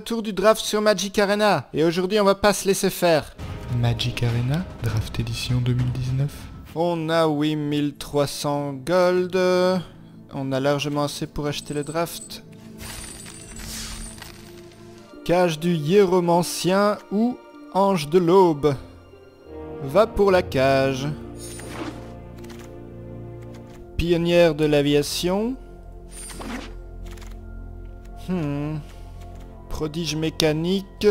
retour du draft sur Magic Arena et aujourd'hui on va pas se laisser faire. Magic Arena, draft édition 2019. On a 8300 gold, on a largement assez pour acheter le draft. Cage du hiéromancien ou ange de l'aube. Va pour la cage. Pionnière de l'aviation. Hmm. Prodige mécanique.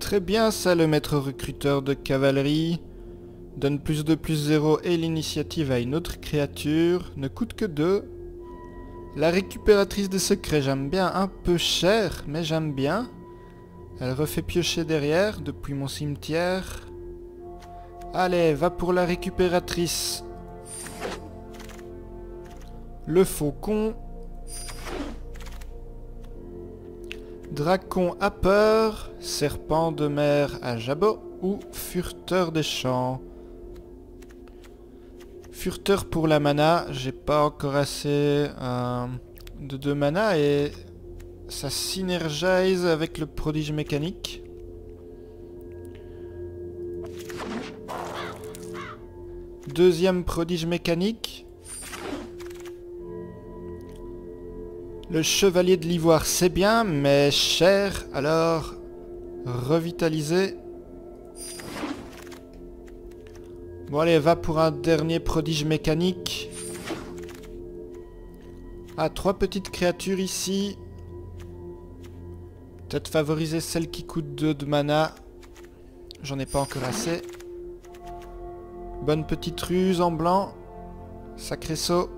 Très bien ça le maître recruteur de cavalerie. Donne plus de plus 0 et l'initiative à une autre créature. Ne coûte que 2. La récupératrice des secrets, j'aime bien. Un peu cher, mais j'aime bien. Elle refait piocher derrière depuis mon cimetière. Allez, va pour la récupératrice. Le faucon. Dracon à peur, serpent de mer à jabot ou furteur des champs? Furteur pour la mana, j'ai pas encore assez euh, de 2 mana et ça synergise avec le prodige mécanique. Deuxième prodige mécanique. Le chevalier de l'ivoire c'est bien, mais cher, alors revitaliser. Bon allez, va pour un dernier prodige mécanique. Ah, trois petites créatures ici. Peut-être favoriser celle qui coûte 2 de mana. J'en ai pas encore assez. Bonne petite ruse en blanc. Sacré saut.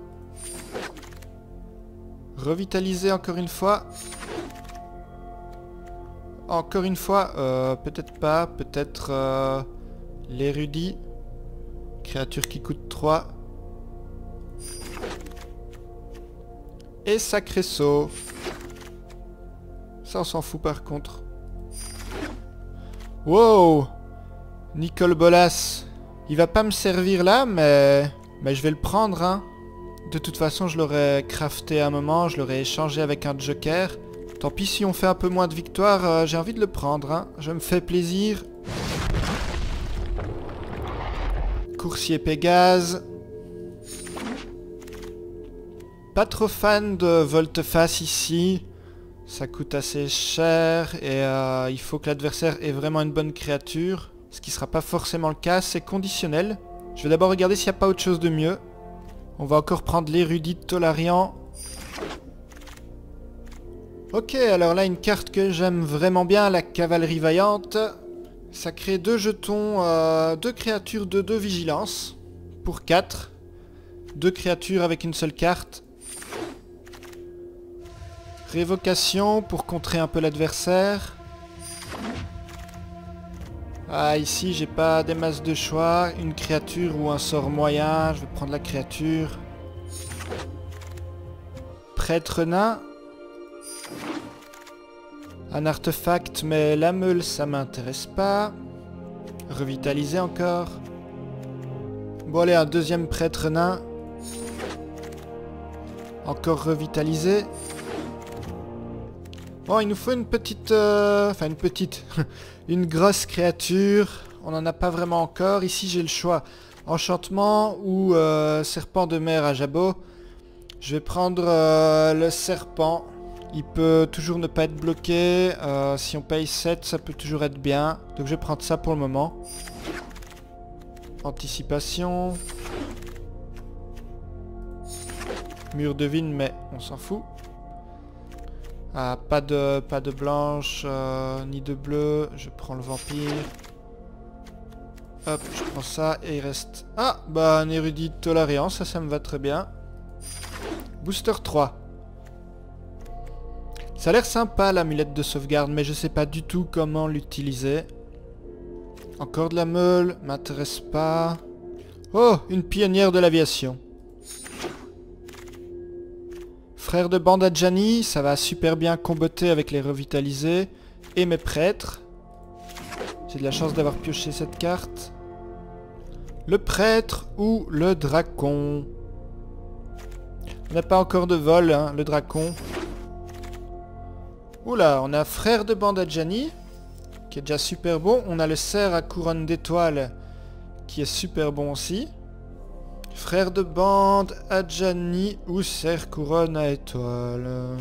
Revitaliser encore une fois. Encore une fois, euh, peut-être pas, peut-être euh, l'érudit. Créature qui coûte 3. Et sacré saut. Ça on s'en fout par contre. Wow Nicole Bolas. Il va pas me servir là, mais... Mais je vais le prendre, hein. De toute façon, je l'aurais crafté à un moment, je l'aurais échangé avec un joker. Tant pis si on fait un peu moins de victoire, euh, j'ai envie de le prendre, hein. Je me fais plaisir. Coursier Pégase. Pas trop fan de volte-face ici. Ça coûte assez cher et euh, il faut que l'adversaire ait vraiment une bonne créature. Ce qui sera pas forcément le cas, c'est conditionnel. Je vais d'abord regarder s'il n'y a pas autre chose de mieux. On va encore prendre l'érudit Tolarian. Ok, alors là, une carte que j'aime vraiment bien, la cavalerie vaillante. Ça crée deux jetons, euh, deux créatures de deux vigilance. Pour 4. Deux créatures avec une seule carte. Révocation pour contrer un peu l'adversaire. Ah, ici, j'ai pas des masses de choix. Une créature ou un sort moyen. Je vais prendre la créature. Prêtre nain. Un artefact, mais la meule, ça m'intéresse pas. Revitaliser encore. Bon, allez, un deuxième prêtre nain. Encore revitaliser. Bon, il nous faut une petite... euh, Enfin, une petite... une grosse créature. On n'en a pas vraiment encore. Ici, j'ai le choix. Enchantement ou euh, serpent de mer à jabot. Je vais prendre euh, le serpent. Il peut toujours ne pas être bloqué. Si on paye 7, ça peut toujours être bien. Donc je vais prendre ça pour le moment. Anticipation. Mur de mais on s'en fout. Ah, pas de, pas de blanche, euh, ni de bleu. Je prends le vampire. Hop, je prends ça et il reste... Ah, bah un érudit Tolarian, ça, ça me va très bien. Booster 3. Ça a l'air sympa l'amulette de sauvegarde, mais je sais pas du tout comment l'utiliser. Encore de la meule, m'intéresse pas. Oh, une pionnière de l'aviation. Frère de Bandadjani, ça va super bien comboter avec les revitalisés et mes prêtres. J'ai de la chance d'avoir pioché cette carte. Le prêtre ou le dracon On n'a pas encore de vol, hein, le dracon. Oula, on a frère de bande Adjani, qui est déjà super bon. On a le cerf à couronne d'étoiles, qui est super bon aussi. Frère de bande Adjani ou cerf couronne à étoiles.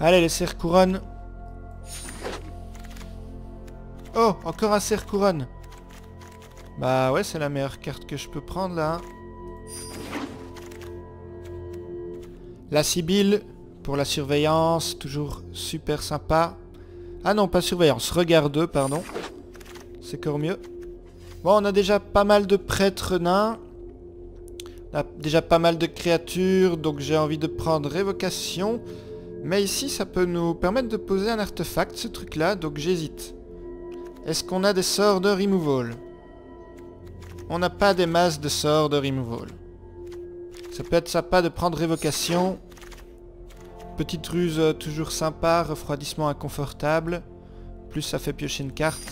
Allez, les cerfs couronne. Oh, encore un cerf couronne. Bah ouais, c'est la meilleure carte que je peux prendre là. La Sibylle pour la surveillance, toujours super sympa. Ah non, pas surveillance, regardeux, pardon. C'est encore mieux. Bon, on a déjà pas mal de prêtres nains. Déjà pas mal de créatures, donc j'ai envie de prendre révocation. Mais ici, ça peut nous permettre de poser un artefact, ce truc-là, donc j'hésite. Est-ce qu'on a des sorts de removal? On n'a pas des masses de sorts de removal. Ça peut être sympa de prendre révocation. Petite ruse euh, toujours sympa, refroidissement inconfortable. Plus ça fait piocher une carte.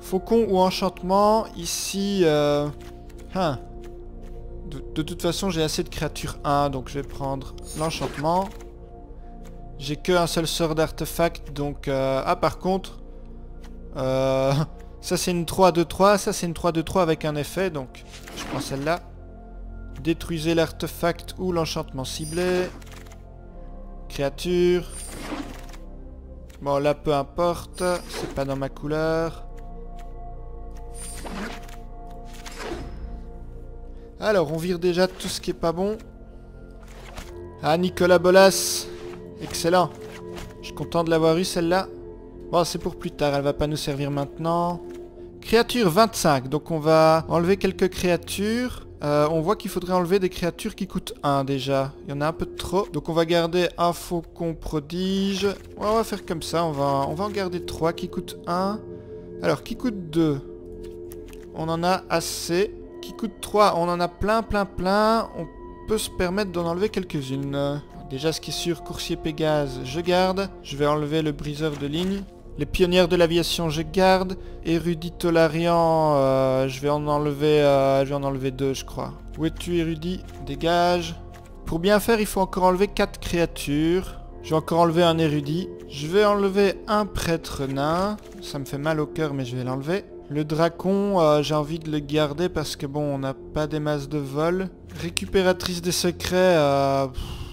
Faucon ou enchantement, ici... Euh, hein. de, toute façon, j'ai assez de créatures 1, donc je vais prendre l'enchantement. J'ai que un seul sort d'artefact, donc... Euh, ah, par contre... Euh, ça, c'est une 3-2-3. Ça, c'est une 3-2-3 avec un effet, donc je prends celle-là. Détruisez l'artefact ou l'enchantement ciblé. Créature. Bon, là, peu importe. C'est pas dans ma couleur. Alors, on vire déjà tout ce qui est pas bon. Ah, Nicolas Bolas. Excellent. Je suis content de l'avoir eu, celle-là. Bon, c'est pour plus tard. Elle va pas nous servir maintenant. Créature 25. Donc, on va enlever quelques créatures. Euh, on voit qu'il faudrait enlever des créatures qui coûtent 1 déjà. Il y en a un peu trop. Donc on va garder un faucon prodige. on va faire comme ça. On va, on va en garder 3 qui coûtent 1. Alors, qui coûte 2 On en a assez. Qui coûte 3 On en a plein, plein, plein. On peut se permettre d'en enlever quelques-unes. Déjà, ce qui est sûr, coursier Pégase, je garde. Je vais enlever le briseur de ligne. Les pionnières de l'aviation, je garde. Érudit Tolarian, euh, je vais en enlever euh, je deux, je crois. Où es-tu, Érudit? Dégage. Pour bien faire, il faut encore enlever quatre créatures. Je vais encore enlever un érudit. Je vais enlever un prêtre nain. Ça me fait mal au cœur, mais je vais l'enlever. Le dracon, euh, j'ai envie de le garder parce que bon, on n'a pas des masses de vol. Récupératrice des secrets, euh,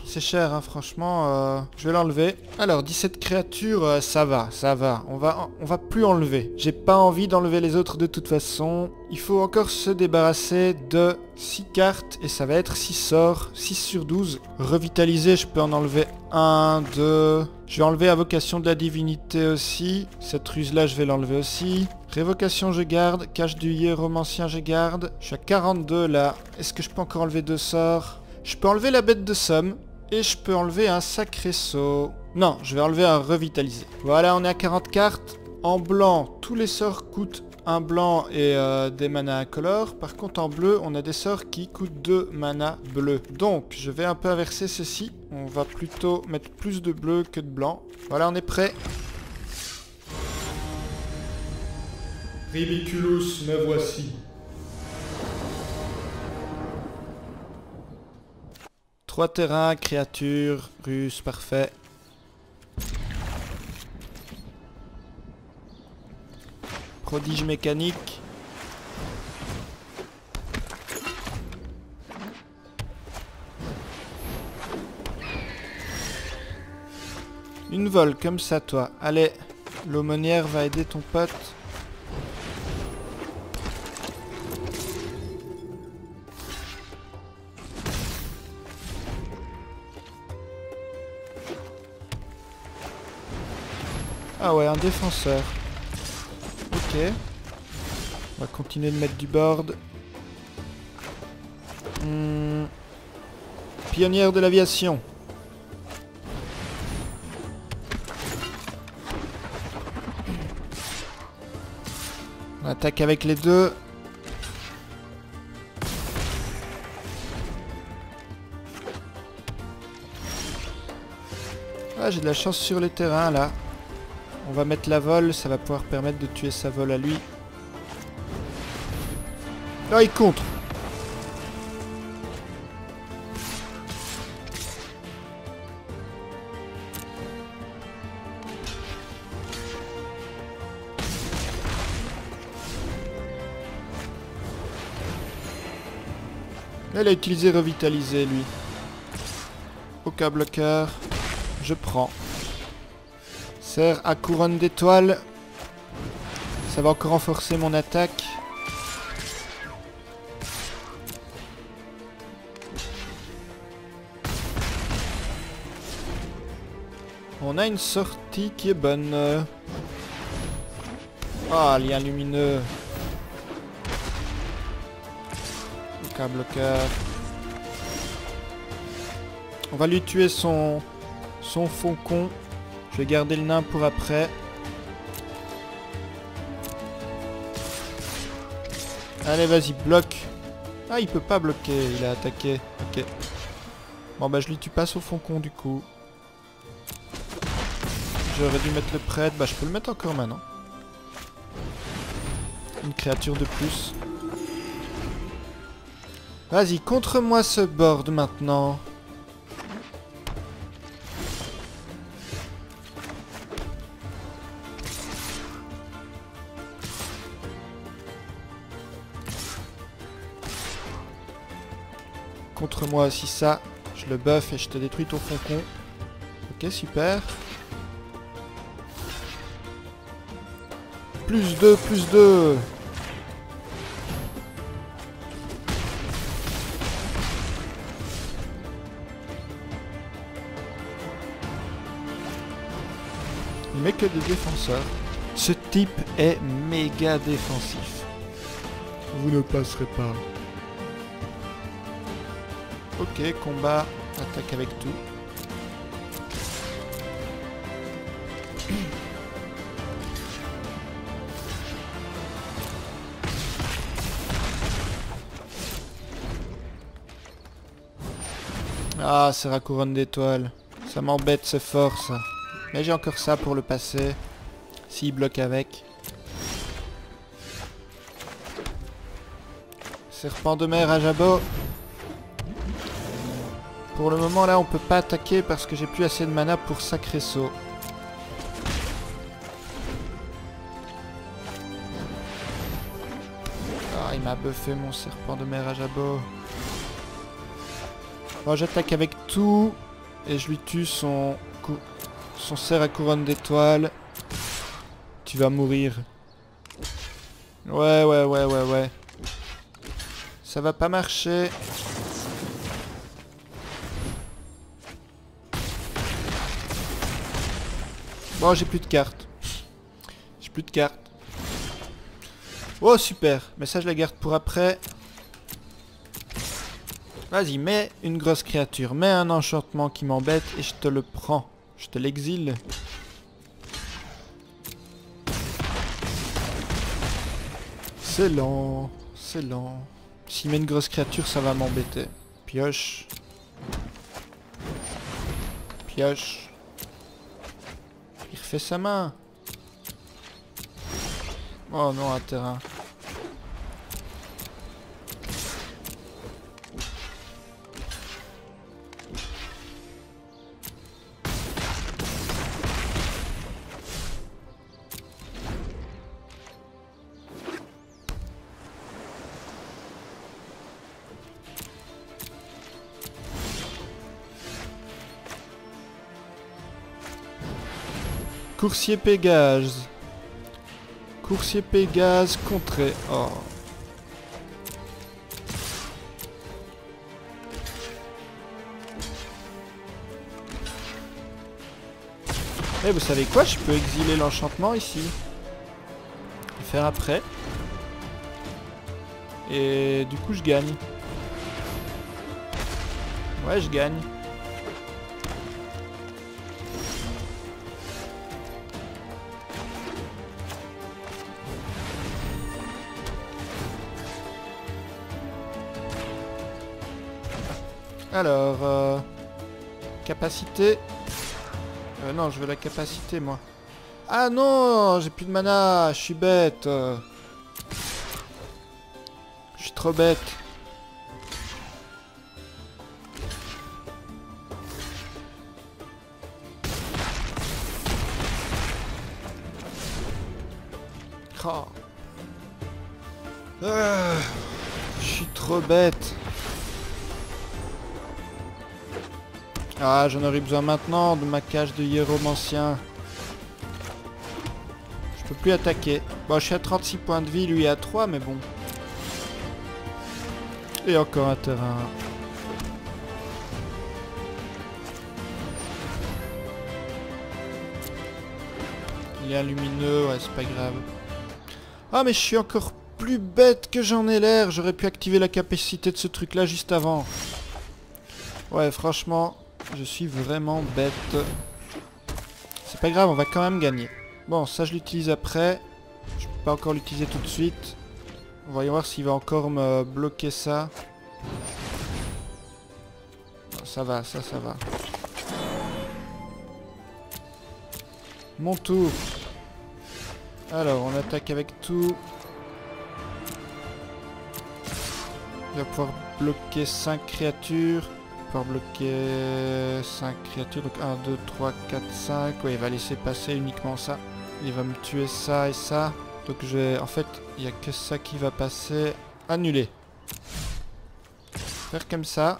c'est cher, hein, franchement. Euh, je vais l'enlever. Alors, 17 créatures, euh, ça va, ça va. On va, on va plus enlever. J'ai pas envie d'enlever les autres de toute façon. Il faut encore se débarrasser de 6 cartes et ça va être 6 sorts. 6 sur 12. Revitaliser, je peux en enlever 1, 2... Je vais enlever Invocation de la Divinité aussi. Cette ruse-là, je vais l'enlever aussi. Révocation, je garde. Cache du hiéromancien, je garde. Je suis à 42 là. Est-ce que je peux encore enlever deux sorts? Je peux enlever la bête de somme. Et je peux enlever un sacré saut. Non, je vais enlever un revitalisé. Voilà, on est à 40 cartes. En blanc, tous les sorts coûtent un blanc et euh, des manas incolores. Par contre, en bleu, on a des sorts qui coûtent 2 manas bleus. Donc, je vais un peu inverser ceci. On va plutôt mettre plus de bleu que de blanc. Voilà, on est prêt. Ridiculous, me voici. Trois terrains, créatures, russe, parfait. Prodige mécanique. Une vol comme ça toi. Allez, l'aumônière va aider ton pote. Ah ouais, un défenseur. Ok. On va continuer de mettre du board. Hmm. Pionnière de l'aviation. On attaque avec les deux. Ah, j'ai de la chance sur les terrains là. On va mettre la vol, ça va pouvoir permettre de tuer sa vol à lui. Ah, il contre Elle a utilisé revitaliser lui. Aucun bloqueur. Je prends. À couronne d'étoiles. Ça va encore renforcer mon attaque. On a une sortie qui est bonne. Ah, lien lumineux. Aucun bloqueur. On va lui tuer son, son faucon. Garder le nain pour après. Allez, vas-y, bloque. Ah, il peut pas bloquer, il a attaqué. Ok. Bon, bah, je lui tue pas son faucon, du coup. J'aurais dû mettre le prêtre. Bah, je peux le mettre encore maintenant. Une créature de plus. Vas-y, contre moi ce board maintenant. Moi aussi ça. Je le buff et je te détruis ton faucon. Ok, super. Plus 2, plus 2 Il met que des défenseurs. Ce type est méga défensif. Vous ne passerez pas. Ok, combat, attaque avec tout. Ah, c'est la couronne d'étoiles. Ça m'embête, c'est fort ça. Mais j'ai encore ça pour le passer. S'il bloque avec. Serpent de mer à jabot. Pour le moment là on peut pas attaquer parce que j'ai plus assez de mana pour sacré saut. Ah il m'a buffé mon serpent de mer à jabot. Bon j'attaque avec tout et je lui tue son, son cerf à couronne d'étoiles. Tu vas mourir. Ouais ouais ouais ouais ouais. Ça va pas marcher. Bon, j'ai plus de cartes. J'ai plus de cartes. Oh, super. Mais ça, je la garde pour après. Vas-y, mets une grosse créature. Mets un enchantement qui m'embête et je te le prends. Je te l'exile. C'est lent. C'est lent. S'il met une grosse créature, ça va m'embêter. Pioche. Pioche. Refait sa main. Oh non, un terrain. Coursier Pégase. Coursier Pégase contré. Oh. Eh, vous savez quoi? Je peux exiler l'enchantement ici. Faire après. Et du coup, je gagne. Ouais, je gagne. Alors, euh, capacité. Euh, non, je veux la capacité, moi. Ah non, j'ai plus de mana, je suis bête. Je suis trop bête. Oh. Ah, je suis trop bête. Ah, j'en aurais besoin maintenant de ma cage de hiéromancien. Je peux plus attaquer. Bon, je suis à 36 points de vie, lui à 3, mais bon. Et encore un terrain. Il est lumineux, ouais, c'est pas grave. Ah, mais je suis encore plus bête que j'en ai l'air. J'aurais pu activer la capacité de ce truc-là juste avant. Ouais, franchement, je suis vraiment bête. C'est pas grave, on va quand même gagner. Bon, ça je l'utilise après. Je peux pas encore l'utiliser tout de suite. Voyons voir s'il va encore me bloquer ça. ça va, ça, ça va. Mon tour. Alors, on attaque avec tout. Il va pouvoir bloquer 5 créatures. Pouvoir bloquer 5 créatures. Donc 1, 2, 3, 4, 5. Oui, il va laisser passer uniquement ça. Il va me tuer ça et ça. Donc je vais... En fait, il n'y a que ça qui va passer. Annuler. Faire comme ça.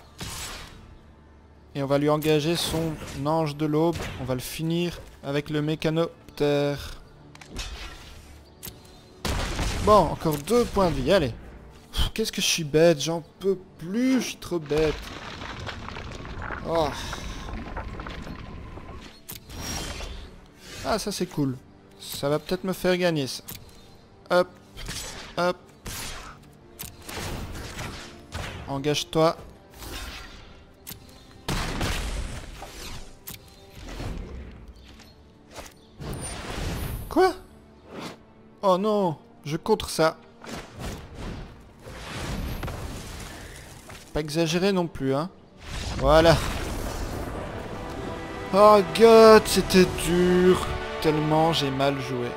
Et on va lui engager son ange de l'aube. On va le finir avec le mécanoptère. Bon, encore deux points de vie, allez. Qu'est-ce que je suis bête, j'en peux plus, je suis trop bête. Oh. Ah, ça c'est cool. Ça va peut-être me faire gagner ça. Hop, hop. Engage-toi. Quoi? Oh non je contre ça. Pas exagéré non plus, hein. Voilà. Oh god, c'était dur. Tellement j'ai mal joué.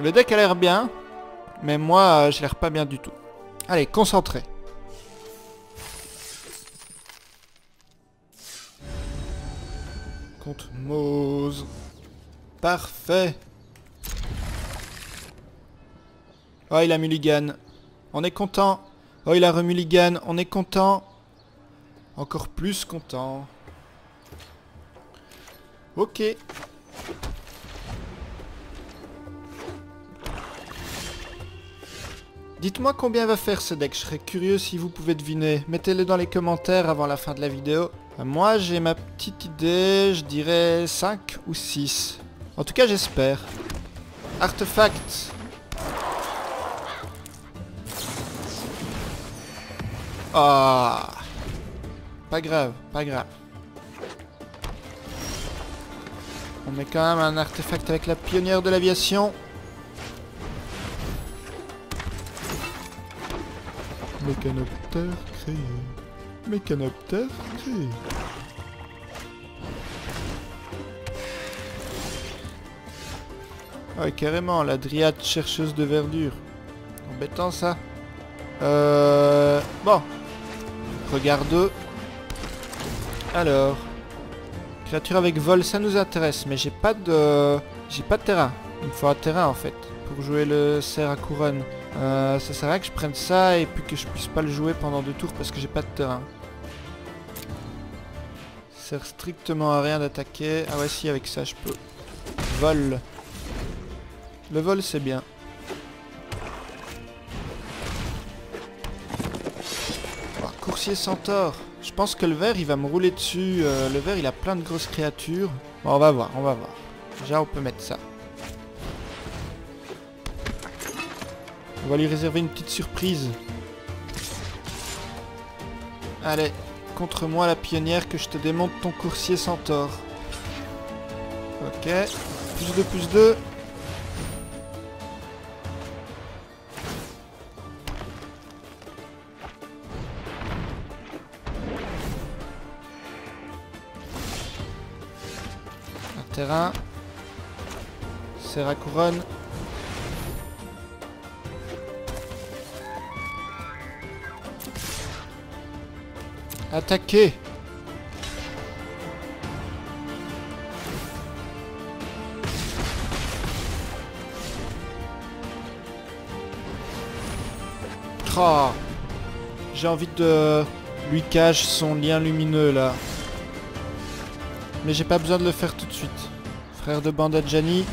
Le deck a l'air bien, mais moi, euh, j'ai l'air pas bien du tout. Allez, concentré. Contre Mose. Parfait. Oh, il a mulligan. On est content. Oh, il a remulligan. On est content. Encore plus content. Ok. Dites-moi combien va faire ce deck, je serais curieux si vous pouvez deviner. Mettez-le dans les commentaires avant la fin de la vidéo. Moi j'ai ma petite idée, je dirais 5 ou 6. En tout cas j'espère. Artefact. Ah Pas grave, pas grave. On met quand même un artefact avec la pionnière de l'aviation. Mécanoptère créé. Mécanoptère créé. Ah carrément, la dryade chercheuse de verdure. Embêtant ça. Euh... Bon, Regarde. Alors. Créature avec vol, ça nous intéresse, mais j'ai pas de... J'ai pas de terrain. Il me faut un terrain en fait, pour jouer le cerf à couronne. Euh, ça sert à rien que je prenne ça et puis que je puisse pas le jouer pendant deux tours parce que j'ai pas de terrain. Ça sert strictement à rien d'attaquer. Ah ouais si avec ça je peux. Vol. Le vol c'est bien. coursier centaure. Je pense que le verre, il va me rouler dessus. Euh, le verre, il a plein de grosses créatures. Bon, on va voir, on va voir. Déjà, on peut mettre ça. On va lui réserver une petite surprise. Allez, contre moi la pionnière que je te démonte ton coursier centaure. Ok. Plus de plus 2. Terrain. Serra couronne. Attaquer. J'ai envie de lui cacher son lien lumineux là. Mais j'ai pas besoin de le faire tout de suite. Frère de Bandadjani.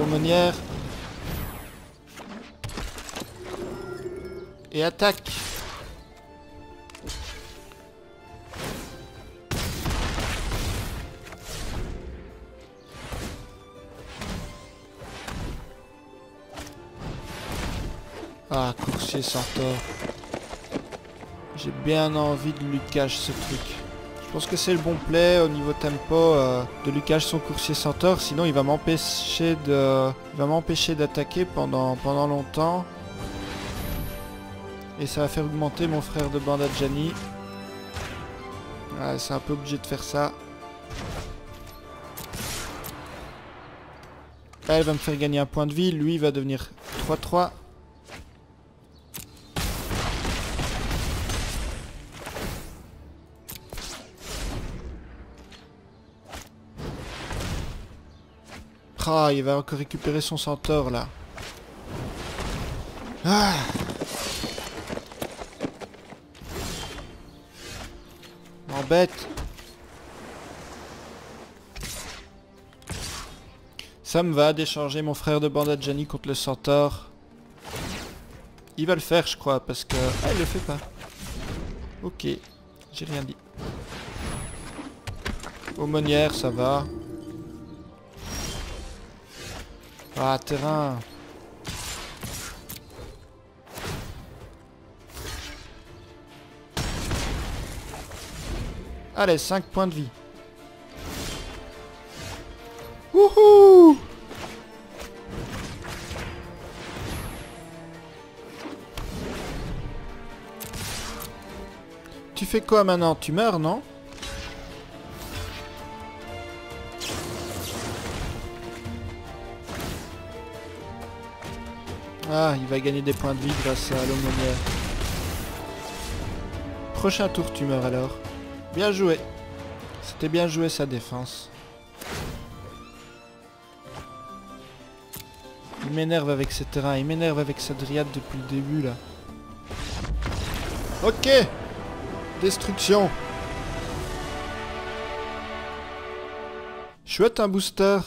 Aumônière. Et attaque Ah, coursier centaure. J'ai bien envie de lui cacher ce truc. Je pense que c'est le bon play au niveau tempo euh, de cacher son coursier centaure, sinon il va m'empêcher de, il va m'empêcher d'attaquer pendant pendant longtemps. Et ça va faire augmenter mon frère de Bandadjani. Ouais, c'est un peu obligé de faire ça. Elle va me faire gagner un point de vie, lui va devenir 3-3. Il va encore récupérer son centaure là. Ah M'embête. Ça me va d'échanger mon frère de Bandadjani contre le centaure. Il va le faire je crois parce que... Ah il le fait pas. Ok. J'ai rien dit. Aumônière ça va. Ah, terrain. Allez, 5 points de vie. Wouhou Tu fais quoi maintenant? Tu meurs, non? Il va gagner des points de vie grâce à l'aumônière. Prochain tour, tu meurs alors. Bien joué. C'était bien joué sa défense. Il m'énerve avec ses terrains, il m'énerve avec sa dryade depuis le début là. Ok Destruction Chouette un booster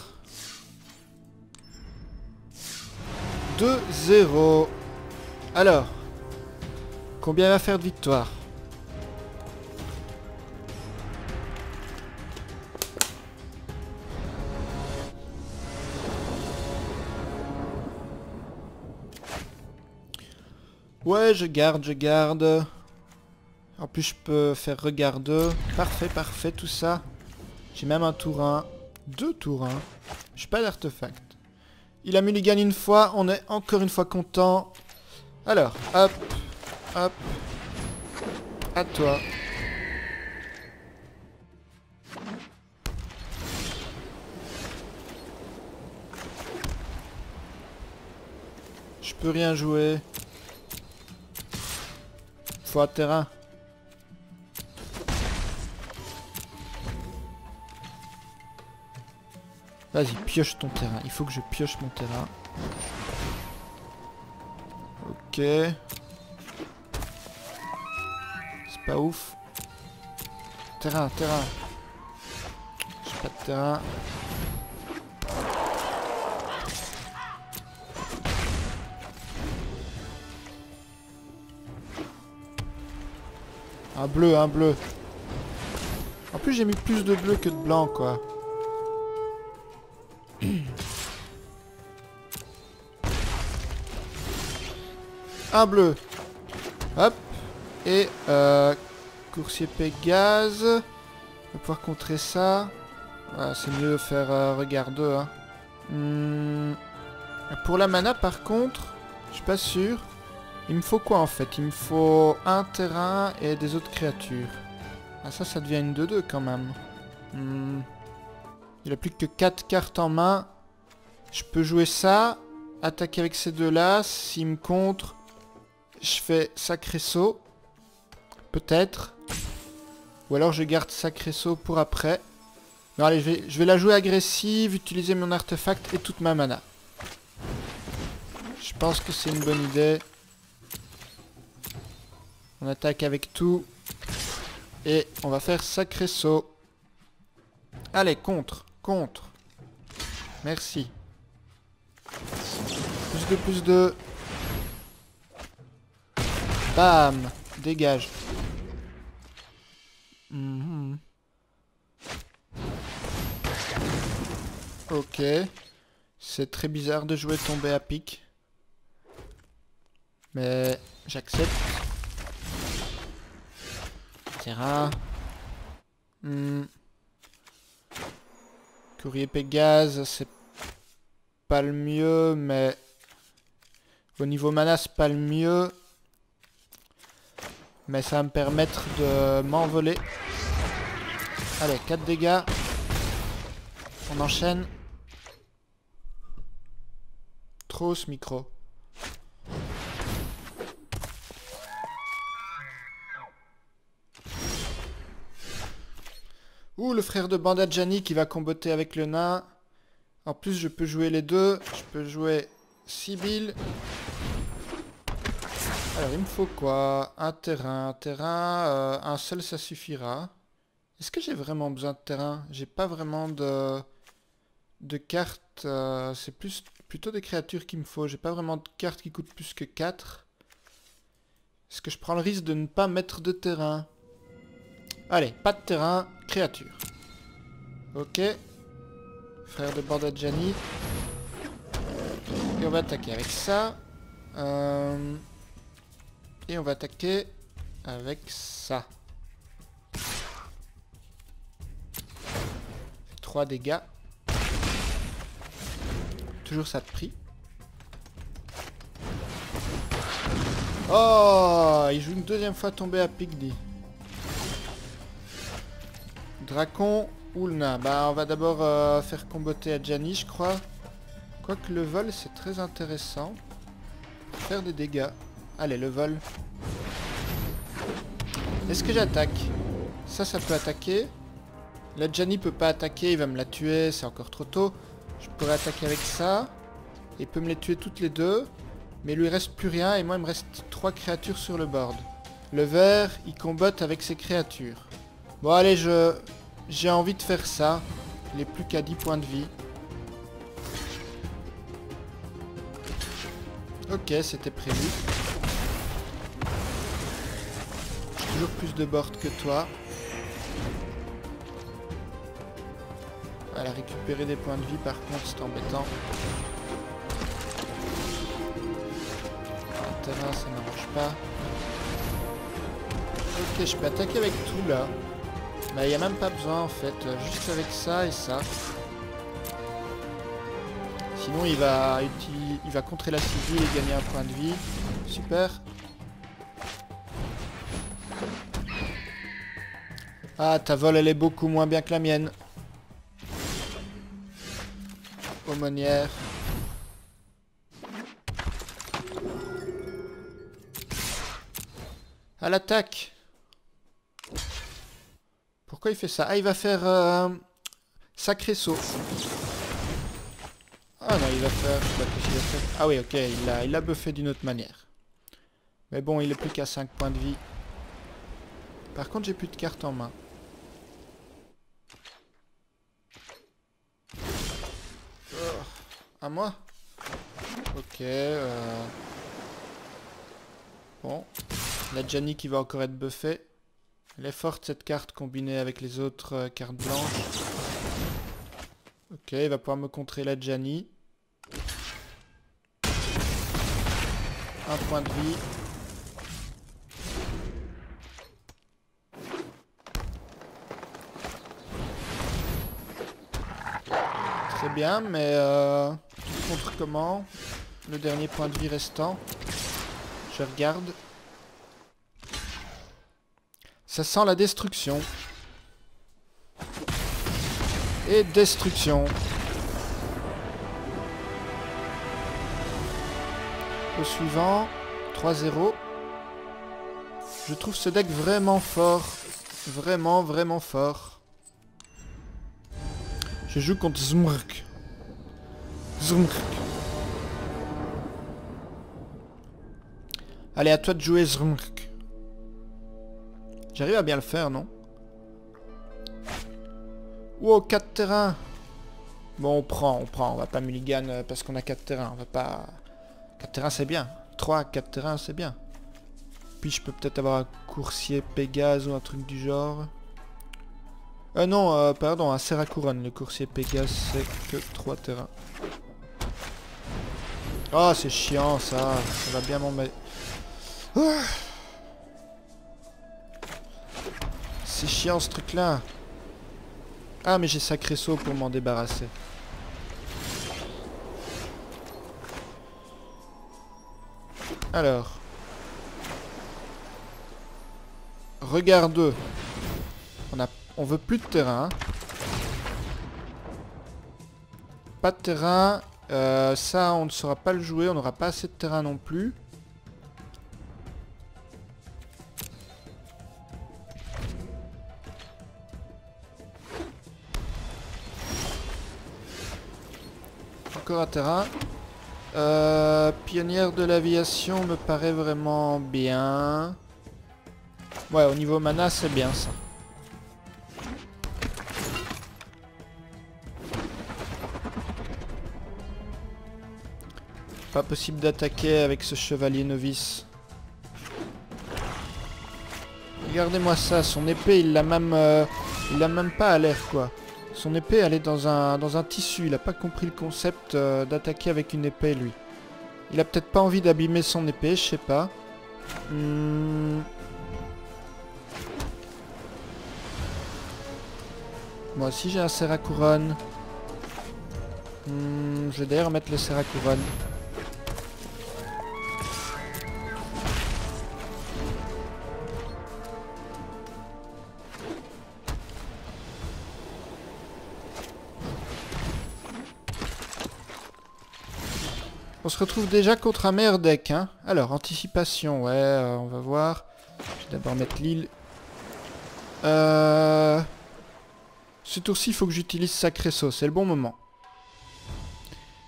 2-0. Alors, combien va faire de victoire Ouais, je garde, je garde. En plus, je peux faire regarde. Parfait, parfait, tout ça. J'ai même un tour 1. Deux tours 1. Je suis pas d'artefact. Il a mulligan une fois, on est encore une fois content. Alors, hop, hop, à toi. Je peux rien jouer. Faut à terrain. Vas-y, pioche ton terrain. Il faut que je pioche mon terrain. Ok. C'est pas ouf. Terrain, terrain. J'ai pas de terrain. Un bleu, un bleu. En plus j'ai mis plus de bleu que de blanc quoi. Un bleu. Hop. Et euh, coursier Pégase. On va pouvoir contrer ça. c'est mieux faire euh, regarde. Hein. Hmm. Pour la mana par contre, je suis pas sûr. Il me faut quoi en fait? Il me faut un terrain et des autres créatures. Ah ça, ça devient une 2-2 quand même. Hmm. Il a plus que 4 cartes en main. Je peux jouer ça, attaquer avec ces deux-là. S'il me contre, je fais sacré saut. Peut-être. Ou alors je garde sacré saut pour après. Non allez, je vais, la jouer agressive, utiliser mon artefact et toute ma mana. Je pense que c'est une bonne idée. On attaque avec tout. Et on va faire sacré saut. Allez, contre, contre. Merci. Plus de, plus de. Bam Dégage. Mhm. Ok. C'est très bizarre de jouer tombé à pic. Mais j'accepte. Terrain. Hmm. Courrier Pégase, c'est pas le mieux, mais au niveau mana, c'est pas le mieux. Mais ça va me permettre de m'envoler. Allez, 4 dégâts. On enchaîne. Trop ce micro. Ouh, le frère de Bandadjani qui va comboter avec le nain. En plus, je peux jouer les deux. Je peux jouer Sibyl. Alors, il me faut quoi? Un terrain. Un terrain, euh, un seul, ça suffira. Est-ce que j'ai vraiment besoin de terrain? J'ai pas vraiment de, de cartes. euh, C'est plutôt des créatures qu'il me faut. J'ai pas vraiment de cartes qui coûtent plus que 4. Est-ce que je prends le risque de ne pas mettre de terrain? Allez, pas de terrain, créature. Ok. Frère de Bordadjani. Et on va attaquer avec ça. Euh, Et on va attaquer avec ça. 3 dégâts. Toujours ça de prix. Oh Il joue une deuxième fois tombé à pic dit. Dracon nain Bah on va d'abord euh, faire comboter à Gianni je crois. Quoique le vol c'est très intéressant. Faire des dégâts. Allez le vol. Est-ce que j'attaque Ça ça peut attaquer. Là Gianni peut pas attaquer, il va me la tuer, c'est encore trop tôt. Je pourrais attaquer avec ça. Il peut me les tuer toutes les deux. Mais il lui reste plus rien et moi il me reste trois créatures sur le board. Le vert, il combotte avec ses créatures. Bon allez, je j'ai envie de faire ça. Il est plus qu'à 10 points de vie. Ok, c'était prévu. Toujours plus de board que toi. Voilà, récupérer des points de vie par contre c'est embêtant. Ça n'arrange pas. Ok, je peux attaquer avec tout là. Mais il n'y a même pas besoin en fait, juste avec ça et ça. Sinon il va, il va contrer la civile et gagner un point de vie. Super. Ah, ta vol elle est beaucoup moins bien que la mienne. Aumônière. À l'attaque Pourquoi il fait ça? Ah, il va faire... euh, Sacré saut. Ah non, il va faire... Ah oui, ok, il l'a il a buffé d'une autre manière. Mais bon, il est plus qu'à 5 points de vie. Par contre, j'ai plus de cartes en main. À moi Ok, euh... Bon. La Gianni qui va encore être buffée. Elle est forte cette carte combinée avec les autres euh, cartes blanches. Ok, il va pouvoir me contrer la Gianni. Un point de vie. Très bien, mais euh, contre comment Le dernier point de vie restant. Je regarde. Ça sent la destruction. Et destruction. Au suivant, 3-0. Je trouve ce deck vraiment fort. Vraiment, vraiment fort. Je joue contre Zmrk. Zmrk. Allez, à toi de jouer Zmrk. J'arrive à bien le faire, non? Wow, 4 terrains Bon, on prend, on prend. On va pas mulligan euh, parce qu'on a 4 terrains. On va pas... 4 terrains, c'est bien. 3, 4 terrains, c'est bien. Puis je peux peut-être avoir un coursier Pégase ou un truc du genre. Euh, non, euh, pardon, un Couronne. Le coursier Pégase, c'est que 3 terrains. Ah, c'est chiant, ça. Ça va bien m'emmerder. Ah. C'est chiant, ce truc-là. Ah, mais j'ai sacré saut pour m'en débarrasser. Alors. Regarde. On veut plus de terrain. Pas de terrain. Euh, ça, on ne saura pas le jouer. On n'aura pas assez de terrain non plus. Encore un terrain. Euh, pionnière de l'aviation me paraît vraiment bien. Ouais, au niveau mana, c'est bien ça. Pas possible d'attaquer avec ce chevalier novice. Regardez-moi ça, son épée, il l'a même... Euh, il l'a même pas à l'air, quoi. Son épée, elle est dans un, dans un tissu. Il a pas compris le concept euh, d'attaquer avec une épée, lui. Il a peut-être pas envie d'abîmer son épée, je sais pas. Hmm. Moi aussi j'ai un Serakuron. Hmm, je vais d'ailleurs mettre le Serakuron. On se retrouve déjà contre un meilleur deck. Hein. Alors, anticipation, ouais, euh, on va voir. Je vais d'abord mettre l'île. Euh... Ce tour-ci, il faut que j'utilise Sacré Saut. C'est le bon moment.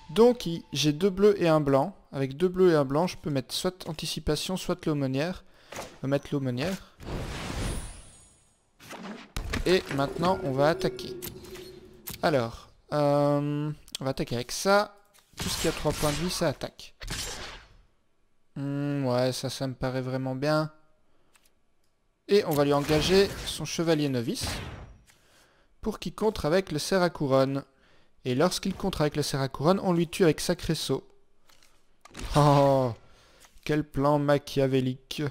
Donc, j'ai deux bleus et un blanc. Avec deux bleus et un blanc, je peux mettre soit anticipation, soit l'aumônière. On va mettre l'aumônière. Et maintenant, on va attaquer. Alors, euh, on va attaquer avec ça. Tout ce qui a 3 points de vie, ça attaque. Hmm, ouais, ça, ça me paraît vraiment bien. Et on va lui engager son chevalier novice. Pour qu'il contre avec le cerf à couronne. Et lorsqu'il contre avec le cerf à couronne, on lui tue avec sacré saut. Oh Quel plan machiavélique.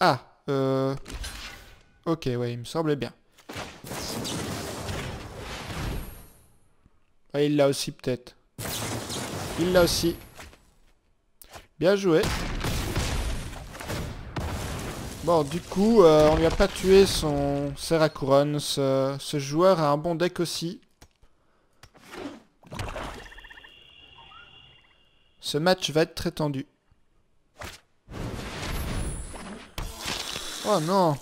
Ah, euh... Ok, ouais, il me semblait bien. Ah, il l'a aussi peut-être. Il l'a aussi. Bien joué. Bon, du coup, euh, on lui a pas tué son Serakuron. Ce, ce joueur a un bon deck aussi. Ce match va être très tendu. Oh non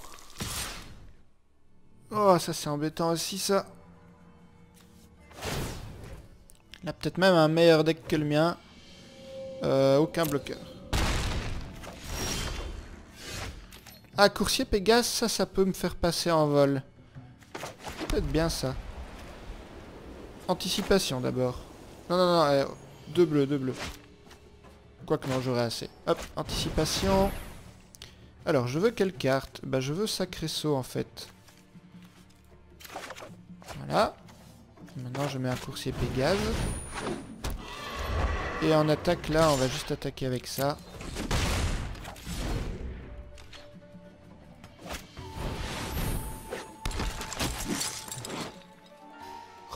Oh, ça c'est embêtant aussi, ça. Il a peut-être même un meilleur deck que le mien. Euh, aucun bloqueur. Ah, coursier Pégase, ça, ça peut me faire passer en vol. Peut-être bien ça. Anticipation d'abord. Non, non, non, eh, deux bleus, deux bleus. Quoique non, j'aurai assez. Hop, anticipation. Alors, je veux quelle carte? Bah, je veux Sacré Saut, en fait. Voilà. Maintenant, je mets un coursier Pégase. Et en attaque, là, on va juste attaquer avec ça.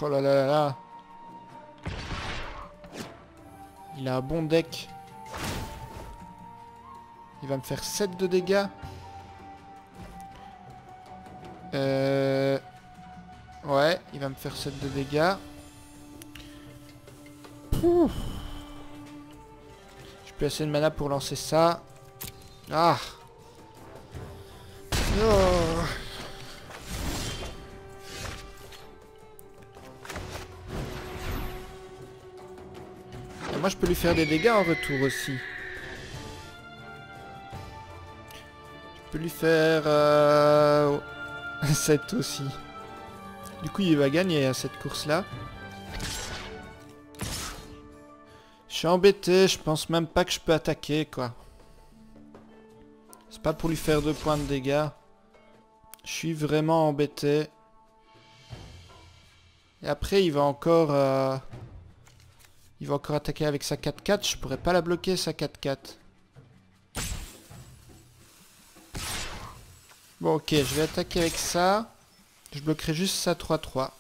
Oh là là là là Il a un bon deck. Il va me faire 7 de dégâts. Euh... Ouais, il va me faire 7 de dégâts. J'ai plus assez de mana pour lancer ça. Ah oh. moi je peux lui faire des dégâts en retour aussi. Je peux lui faire... Euh... 7 aussi. Du coup, il va gagner à cette course-là. Je suis embêté, je pense même pas que je peux attaquer, quoi. C'est pas pour lui faire deux points de dégâts. Je suis vraiment embêté. Et après, il va encore... euh, Il va encore attaquer avec sa 4-4. Je pourrais pas la bloquer, sa 4-4. Bon, ok, je vais attaquer avec ça. Je bloquerai juste sa 3-3.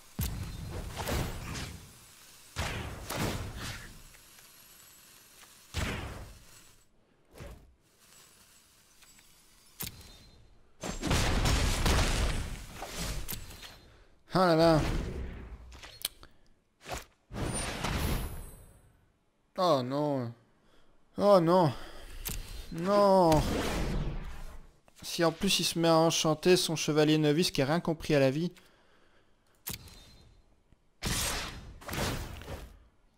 Ah là là. Oh non. Oh non. Non. Si en plus il se met à enchanter son chevalier novice qui a rien compris à la vie.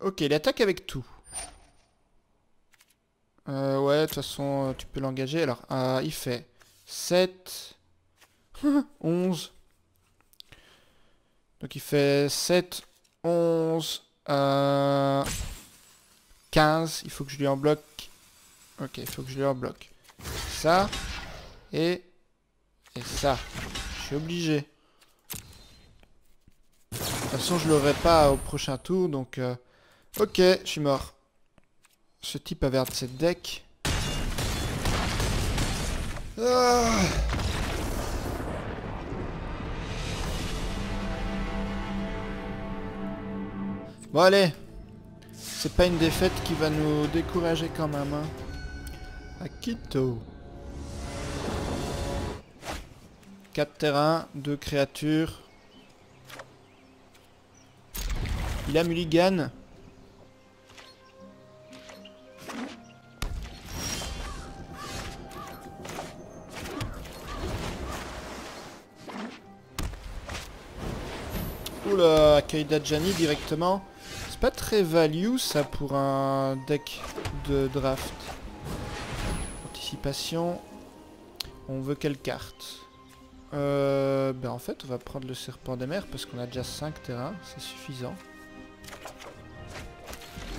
Ok, il attaque avec tout. Euh, ouais, de toute façon, euh, tu peux l'engager. Alors, euh, il fait 7, 11. Donc il fait 7, 11, euh, 15. Il faut que je lui en bloque. Ok, il faut que je lui en bloque. Ça. Et... Ça. Je suis obligé. De toute façon, je l'aurai pas au prochain tour, donc... euh, Ok, je suis mort. Ce type avait un de ses decks. Ah Bon allez, c'est pas une défaite qui va nous décourager quand même. Hein. Akito. 4 terrains, 2 créatures. Il a mulligan. Oula, accueil d'Adjani directement. C'est pas très value ça pour un deck de draft. Anticipation. On veut quelle carte? Euh, Ben en fait on va prendre le serpent des mers parce qu'on a déjà 5 terrains, c'est suffisant.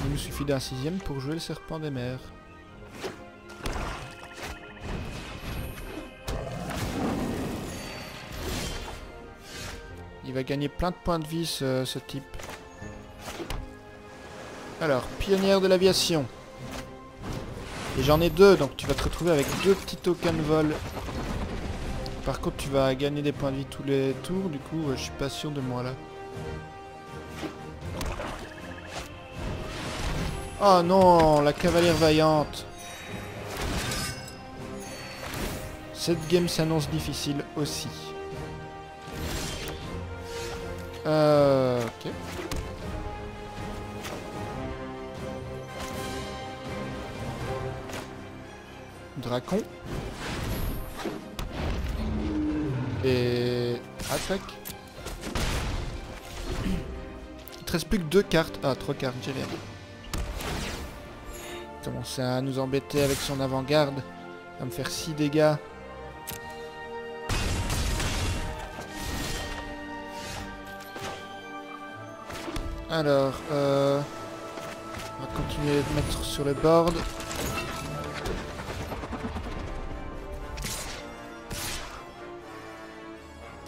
Il nous suffit d'un sixième pour jouer le serpent des mers. Il va gagner plein de points de vie ce, type. Alors, pionnière de l'aviation. Et j'en ai deux, donc tu vas te retrouver avec deux petits tokens vol. Par contre, tu vas gagner des points de vie tous les tours, du coup, euh, je suis pas sûr de moi là. Oh non, la cavalière vaillante. Cette game s'annonce difficile aussi. Euh, ok. Dracon. Et... Attaque. Il te reste plus que deux cartes. Ah, trois cartes, j'ai rien. Commence à nous embêter avec son avant-garde. Va me faire 6 dégâts. Alors, euh, on va continuer de mettre sur le board.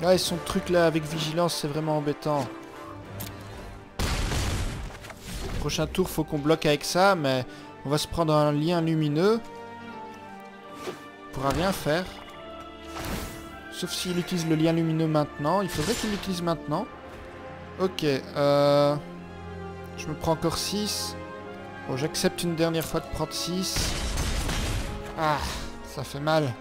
Ah, et son truc là avec vigilance, c'est vraiment embêtant. Prochain tour, faut qu'on bloque avec ça, mais on va se prendre un lien lumineux. On pourra rien faire. Sauf s'il utilise le lien lumineux maintenant. Il faudrait qu'il l'utilise maintenant. Ok, euh... Je me prends encore 6. Bon, j'accepte une dernière fois de prendre 6. Ah, ça fait mal.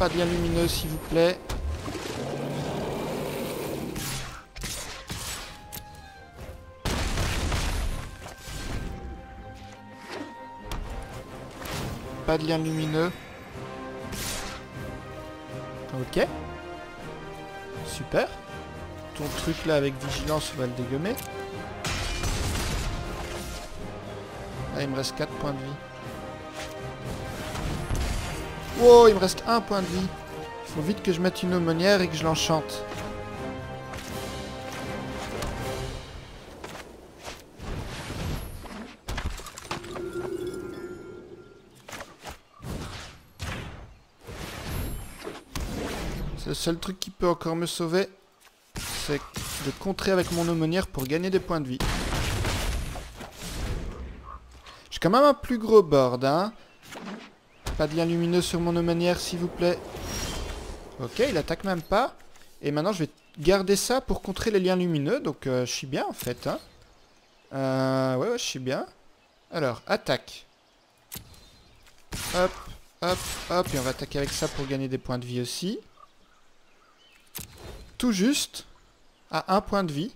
Pas de lien lumineux, s'il vous plaît. Pas de lien lumineux. Ok. Super. Ton truc là avec vigilance, va le dégommer. Ah, il me reste 4 points de vie. Oh, il me reste un point de vie. Il faut vite que je mette une aumônière et que je l'enchante. C'est le seul truc qui peut encore me sauver. C'est de contrer avec mon aumônière pour gagner des points de vie. J'ai quand même un plus gros board, hein. Pas de lien lumineux sur mon aumônière, s'il vous plaît. Ok, il attaque même pas. Et maintenant, je vais garder ça pour contrer les liens lumineux. Donc, euh, je suis bien, en fait. Hein. Euh, ouais, ouais, je suis bien. Alors, attaque. Hop, hop, hop. Et on va attaquer avec ça pour gagner des points de vie aussi. Tout juste. À un point de vie.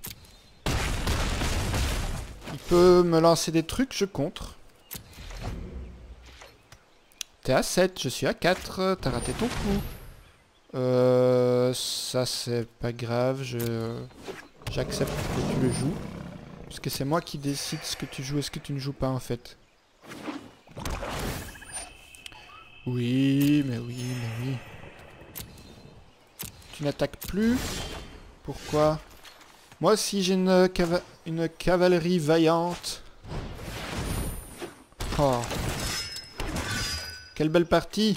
Il peut me lancer des trucs, je contre. T'es à 7, je suis à 4, t'as raté ton coup. Euh, ça c'est pas grave, je j'accepte que tu le joues. Parce que c'est moi qui décide ce que tu joues et ce que tu ne joues pas en fait. Oui, mais oui, mais oui. Tu n'attaques plus Pourquoi? Moi si j'ai une, une cavalerie vaillante. Oh. Quelle belle partie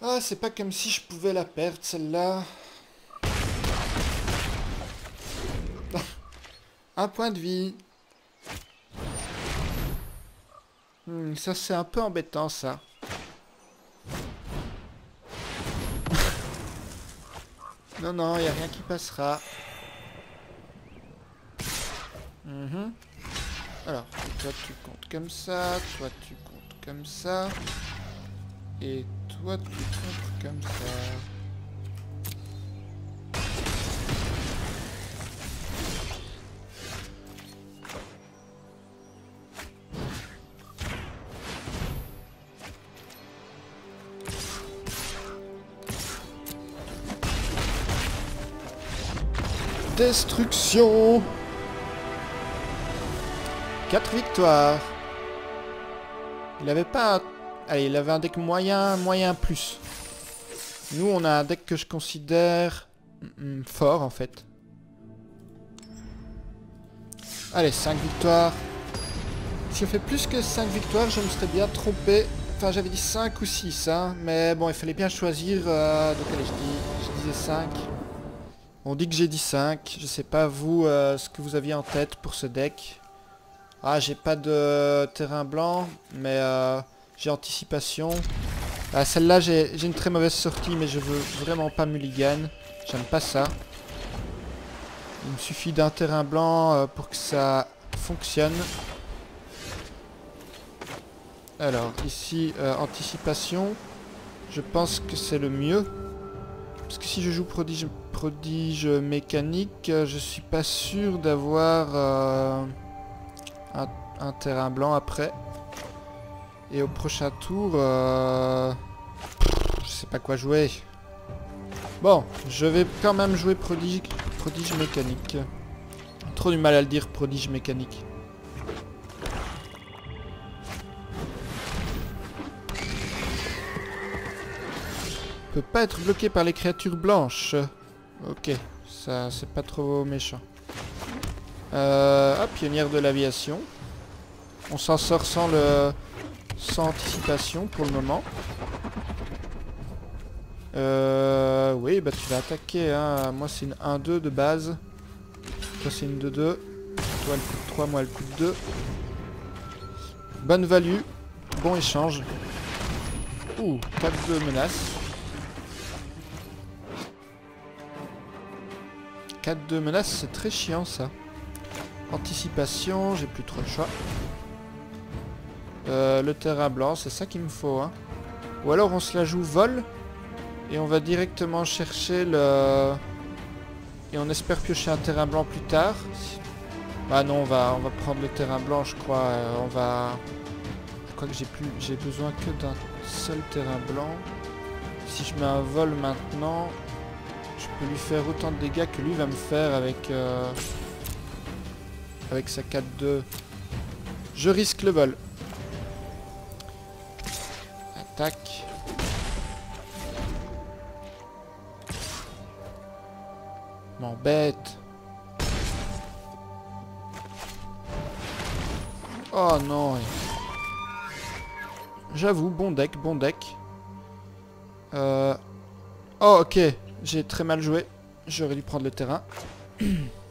Ah, c'est pas comme si je pouvais la perdre, celle-là. un point de vie. Hmm, ça, c'est un peu embêtant, ça. non, non, il a rien qui passera. Mhm. Alors, toi tu comptes comme ça, toi tu comptes comme ça. Et toi tu comptes comme ça. Destruction 4 victoires. Il avait pas... Allez, il avait un deck moyen, moyen plus. Nous, on a un deck que je considère mm, mm, fort, en fait. Allez, 5 victoires. Si je fais plus que 5 victoires, je me serais bien trompé. Enfin, j'avais dit 5 ou 6, hein. Mais bon, il fallait bien choisir... Euh, donc, allez, je, dis, je disais 5. On dit que j'ai dit 5. Je sais pas, vous, euh, ce que vous aviez en tête pour ce deck. Ah, j'ai pas de terrain blanc, mais euh, j'ai anticipation. Ah, celle-là, j'ai une très mauvaise sortie, mais je veux vraiment pas mulligan. J'aime pas ça. Il me suffit d'un terrain blanc euh, pour que ça fonctionne. Alors, ici, euh, anticipation. Je pense que c'est le mieux. Parce que si je joue prodige, prodige mécanique, je suis pas sûr d'avoir un, terrain blanc après. Et au prochain tour, euh, je sais pas quoi jouer. Bon, je vais quand même jouer prodige, prodige mécanique. Trop du mal à le dire, prodige mécanique. Peut pas être bloqué par les créatures blanches. Ok, ça c'est pas trop méchant. Euh, ah, pionnière de l'aviation. On s'en sort sans le sans anticipation pour le moment. Euh, oui, bah tu vas attaquer. Hein. Moi, c'est une 1-2 de base. Toi, c'est une 2-2. Toi, elle coûte 3, moi, elle coûte 2. Bonne value. Bon échange. Ouh, 4-2 menace. 4-2 menace, c'est très chiant ça. Anticipation, j'ai plus trop le choix. Euh, le terrain blanc, c'est ça qu'il me faut. Hein. Ou alors on se la joue vol. Et on va directement chercher le... Et on espère piocher un terrain blanc plus tard. Ah non, on va, on va prendre le terrain blanc, je crois. Euh, on va... Je crois que j'ai plus, j'ai besoin que d'un seul terrain blanc. Si je mets un vol maintenant, je peux lui faire autant de dégâts que lui va me faire avec... Euh, avec sa 4-2. Je risque le vol. Attaque. M'embête. Oh non. J'avoue, bon deck, bon deck. Euh... Oh ok, j'ai très mal joué. J'aurais dû prendre le terrain.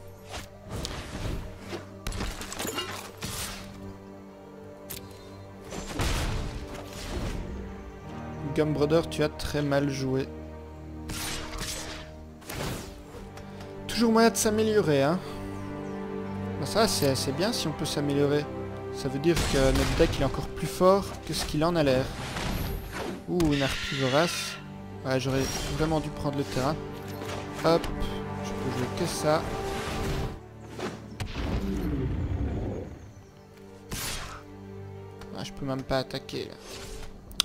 Gumbrother, tu as très mal joué. Toujours moyen de s'améliorer, hein. Bah, ça, c'est bien si on peut s'améliorer. Ça veut dire que notre deck est encore plus fort que ce qu'il en a l'air. Ouh, une harpie vorace. Ouais, j'aurais vraiment dû prendre le terrain. Hop, je peux jouer que ça. Ah, je peux même pas attaquer là.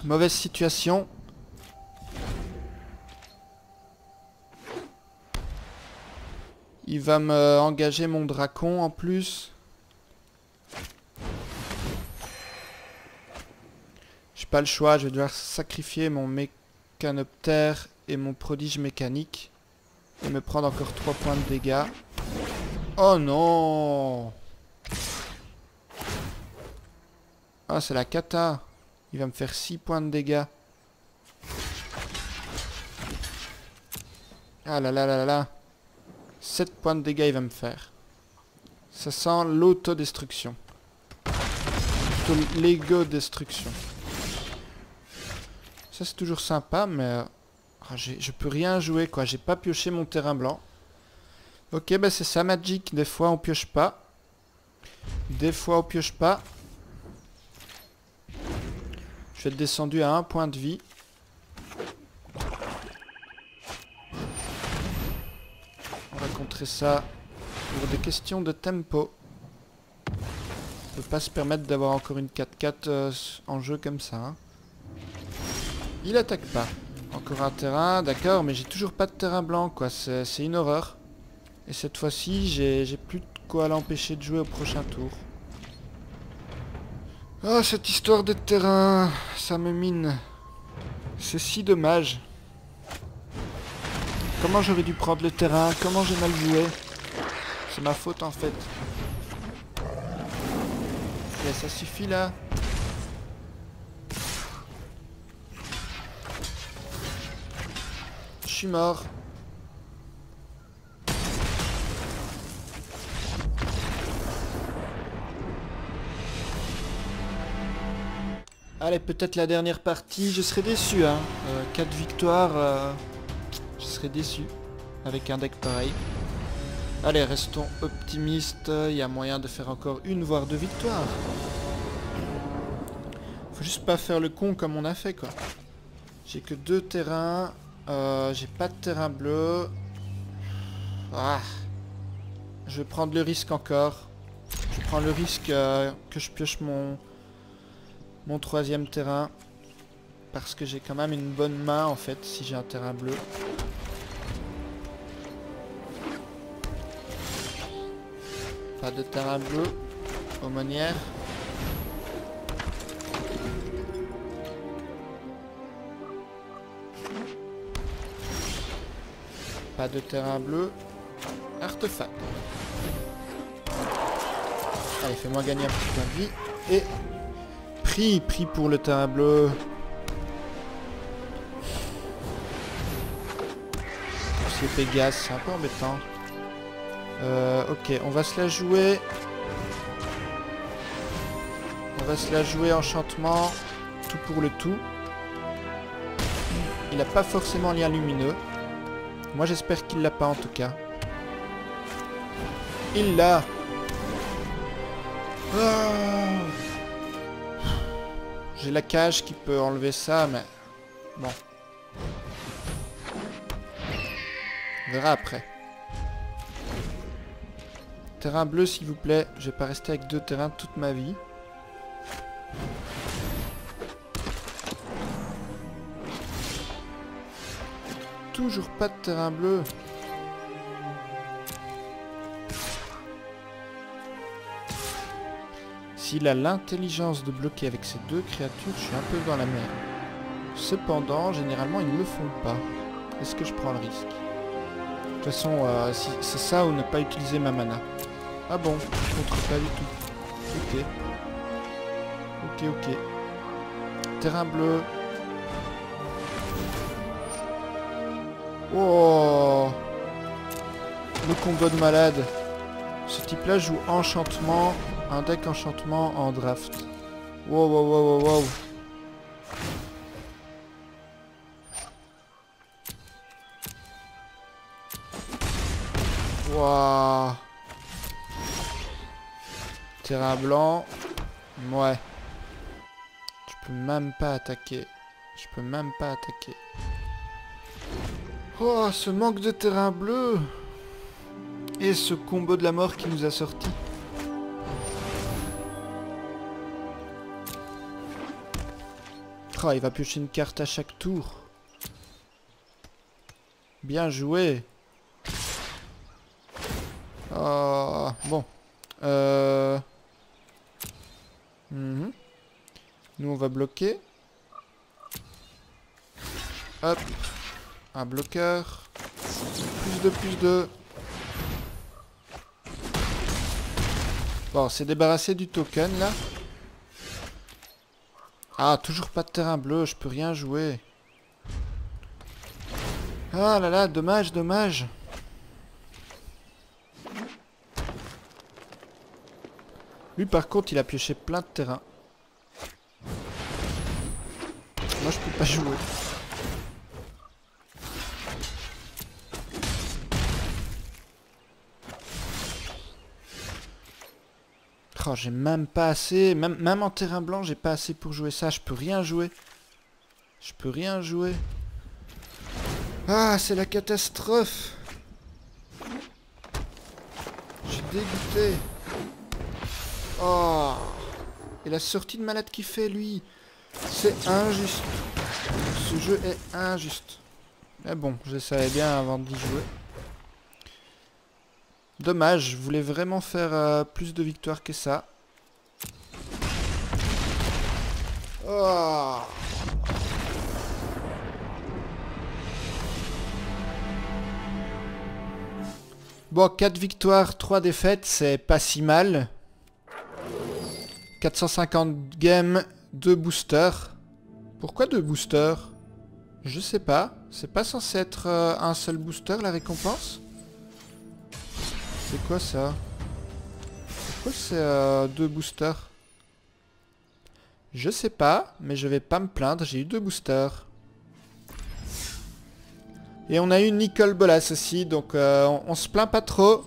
Mauvaise situation. Il va me engager mon dracon en plus. J'ai pas le choix, je vais devoir sacrifier mon mécanoptère et mon prodige mécanique. Et me prendre encore 3 points de dégâts. Oh non Ah, c'est la cata. Il va me faire 6 points de dégâts. Ah là là là là 7 points de dégâts il va me faire. Ça sent l'autodestruction. L'ego-destruction. Ça c'est toujours sympa, mais... Ah, je peux rien jouer quoi, j'ai pas pioché mon terrain blanc. Ok, bah c'est ça Magic, des fois on pioche pas. Des fois on pioche pas. Je vais être descendu à un point de vie. On va contrer ça pour des questions de tempo. On peut pas se permettre d'avoir encore une 4-4 euh, en jeu comme ça. Hein. Il attaque pas. Encore un terrain, d'accord, mais j'ai toujours pas de terrain blanc, quoi. C'est une horreur. Et cette fois-ci, j'ai plus de quoi l'empêcher de jouer au prochain tour. Ah, cette histoire de terrain, ça me mine. C'est si dommage. Comment j'aurais dû prendre le terrain? Comment j'ai mal joué? C'est ma faute en fait. ça suffit là. Je suis mort. Allez, peut-être la dernière partie, je serais déçu. Hein. 4 euh, victoires, euh, je serais déçu avec un deck pareil. Allez, restons optimistes. Il y a moyen de faire encore une, voire deux victoires. Faut juste pas faire le con comme on a fait, quoi. J'ai que deux terrains. Euh, J'ai pas de terrain bleu. Ah. Je vais prendre le risque encore. Je prends le risque que je pioche mon mon troisième terrain. Parce que j'ai quand même une bonne main en fait si j'ai un terrain bleu. Pas de terrain bleu. Aumônière. Pas de terrain bleu. Artefact. Allez, fais-moi gagner un petit point de vie. Et Pris pour le tableau. C'est Pégase, un peu embêtant. Euh, ok, on va se la jouer. On va se la jouer enchantement. Tout pour le tout. Il n'a pas forcément lien lumineux. Moi j'espère qu'il l'a pas en tout cas. Il l'a. Ah. J'ai la cage qui peut enlever ça, mais... Bon. On verra après. Terrain bleu, s'il vous plaît. Je vais pas rester avec deux terrains toute ma vie. Toujours pas de terrain bleu. S'il a l'intelligence de bloquer avec ces deux créatures, je suis un peu dans la merde. Cependant, généralement, ils ne le font pas. Est-ce que je prends le risque? De toute façon, euh, c'est ça ou ne pas utiliser ma mana. Ah bon, je contre pas du tout. Ok. Ok, ok. Terrain bleu. Oh Le combo de malade. Ce type-là joue enchantement, un deck enchantement en draft. Wow, wow, wow, wow, wow. Wow. Terrain blanc. Ouais. Je peux même pas attaquer. Je peux même pas attaquer. Oh, ce manque de terrain bleu Et ce combo de la mort qui nous a sorti. Il va piocher une carte à chaque tour. Bien joué. Oh, bon. Euh... mhm. Nous, on va bloquer. Hop. Un bloqueur. Plus de, plus de. Bon, on s'est débarrassé du token, là. Ah, toujours pas de terrain bleu, je peux rien jouer. Ah là là, dommage, dommage. Lui, par contre, il a pioché plein de terrain. Moi, je peux pas jouer. J'ai même pas assez. Même, même en terrain blanc, j'ai pas assez pour jouer ça. Je peux rien jouer. Je peux rien jouer. Ah, c'est la catastrophe. J'ai dégoûté. Oh. Et la sortie de malade qu'il fait, lui. C'est injuste. Ce jeu est injuste. Mais bon, je savais bien avant d'y jouer. Dommage, je voulais vraiment faire euh, plus de victoires que ça. Oh. Bon, 4 victoires, 3 défaites, c'est pas si mal. 450 games, 2 boosters. Pourquoi 2 boosters? Je sais pas. C'est pas censé être euh, un seul booster la récompense? C'est quoi ça Pourquoi c'est euh, deux boosters Je sais pas, mais je vais pas me plaindre, j'ai eu deux boosters. Et on a eu Nicole Bolas aussi, donc euh, on, se plaint pas trop.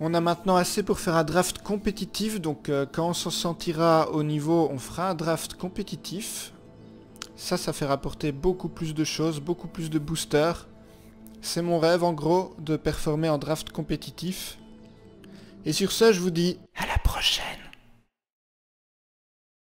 On a maintenant assez pour faire un draft compétitif, donc euh, quand on s'en sentira au niveau, on fera un draft compétitif. Ça, ça fait rapporter beaucoup plus de choses, beaucoup plus de boosters. C'est mon rêve en gros de performer en draft compétitif. Et sur ce, je vous dis à la prochaine.